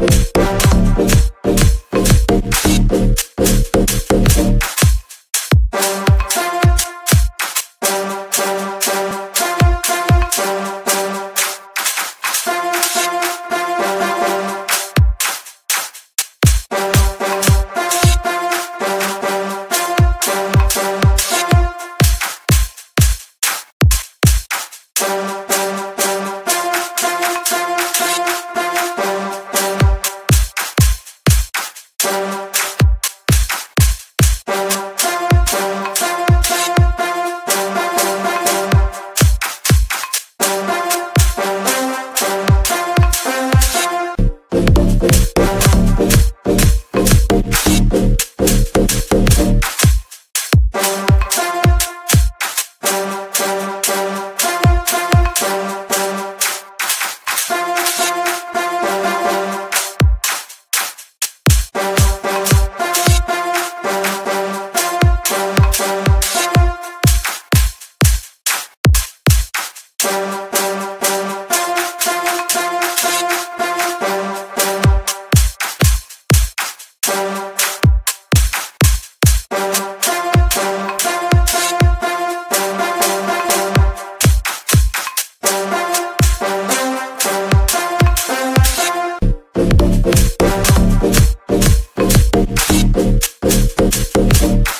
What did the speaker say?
Bye. Thank